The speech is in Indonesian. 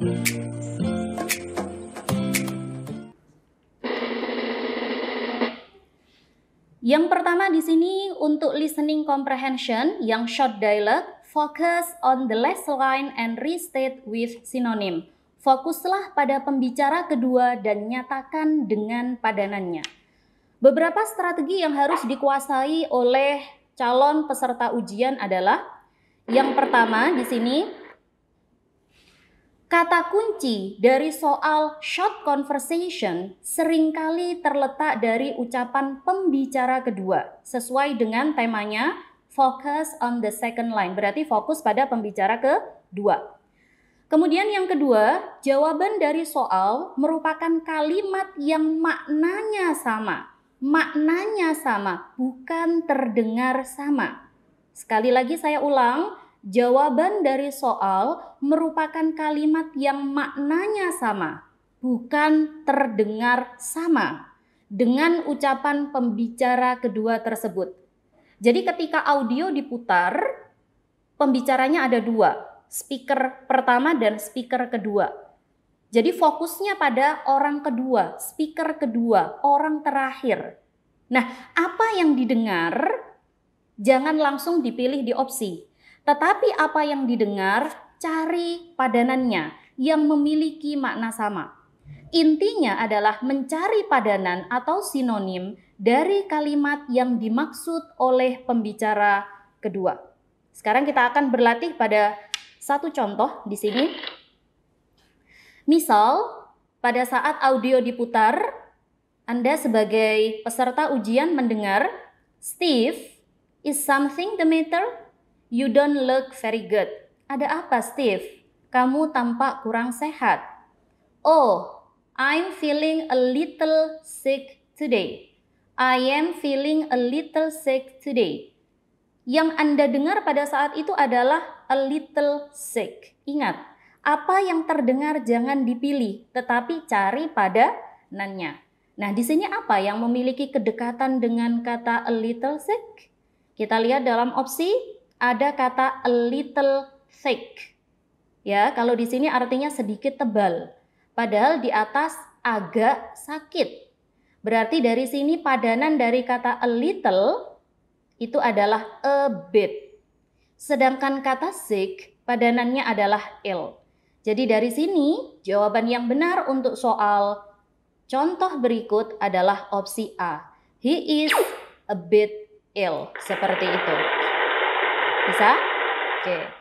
Yang pertama di sini untuk listening comprehension yang short dialogue, focus on the last line and restate with synonym. Fokuslah pada pembicara kedua dan nyatakan dengan padanannya. Beberapa strategi yang harus dikuasai oleh calon peserta ujian adalah yang pertama di sini Kata kunci dari soal short conversation sering kali terletak dari ucapan pembicara kedua sesuai dengan temanya focus on the second line berarti fokus pada pembicara kedua. Kemudian yang kedua, jawaban dari soal merupakan kalimat yang maknanya sama. Maknanya sama, bukan terdengar sama. Sekali lagi saya ulang, jawaban dari soal merupakan kalimat yang maknanya sama, bukan terdengar sama dengan ucapan pembicara kedua tersebut. Jadi ketika audio diputar, pembicaranya ada dua, speaker pertama dan speaker kedua. Jadi fokusnya pada orang kedua, speaker kedua, orang terakhir. Nah, apa yang didengar jangan langsung dipilih di opsi, tetapi apa yang didengar, cari padanannya yang memiliki makna sama. Intinya adalah mencari padanan atau sinonim dari kalimat yang dimaksud oleh pembicara kedua. Sekarang kita akan berlatih pada satu contoh di sini. Misal, pada saat audio diputar, Anda sebagai peserta ujian mendengar, Steve, is something the matter? You don't look very good. Ada apa, Steve? Kamu tampak kurang sehat. Oh, I'm feeling a little sick today. I am feeling a little sick today. Yang Anda dengar pada saat itu adalah a little sick. Ingat, apa yang terdengar jangan dipilih, tetapi cari pada nanya. Nah, di sini apa yang memiliki kedekatan dengan kata a little sick? Kita lihat dalam opsi ada kata a little thick. Ya, kalau di sini artinya sedikit tebal. Padahal di atas agak sakit. Berarti dari sini padanan dari kata a little itu adalah a bit. Sedangkan kata sick padanannya adalah ill. Jadi dari sini jawaban yang benar untuk soal contoh berikut adalah opsi A. He is a bit ill. Seperti itu. quizá que